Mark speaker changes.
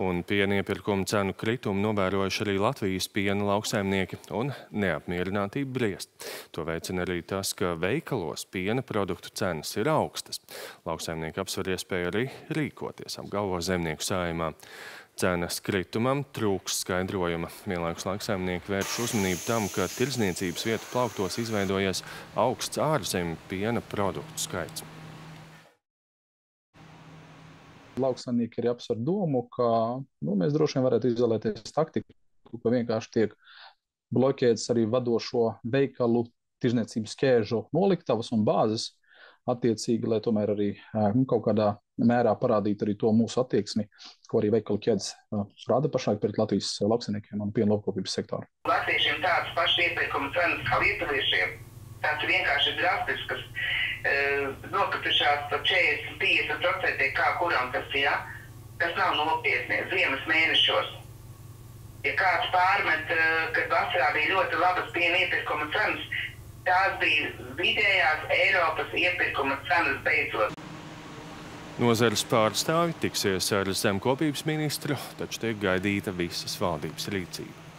Speaker 1: Un piena iepirkuma cenu kritumu novērojuši arī Latvijas piena lauksaimnieki un neapmierinātība briest. To veicina arī tas, ka veikalos piena produktu cenas ir augstas. Lauksaimnieki apsver iespēju arī rīkoties, apgalvo zemnieku saimā. Cenas kritumam trūks skaidrojuma. Vienlaikus lauksaimnieki vērš uzmanību tam, ka tirdzniecības vietu plauktos izveidojies augsts ārzemju piena produktu skaits.
Speaker 2: Lauksaimnieki arī apsver domu, ka nu, mēs droši vien varētu izvēlēties taktiku, ka vienkārši tiek bloķēts arī vadošo veikalu tirdzniecības ķēžu noliktavas un bāzes, attiecīgi, lai tomēr arī nu, kaut kādā mērā parādītu arī to mūsu attieksmi, ko arī veikalu ķēdes rāda pašlaik pret Latvijas lauksaimniekiem un pienlopkopības sektoru.
Speaker 3: Latviešiem tādas pašas iepirkuma cenas kā lietuviešiem. Tas vienkārši ir drastisks, nokritušās par 40-50% kā kuram tas ir. Ja? Tas nav nopietni ziemas mēnešos. Ja kāds pārmet, ka vasarā bija ļoti labas piena iepirkuma cenas, tās bija vidējās Eiropas iepirkuma cenas beidzot.
Speaker 1: Nozares pārstāvi tiksies ar zemkopības ministru, taču tiek gaidīta visas valdības rīcība.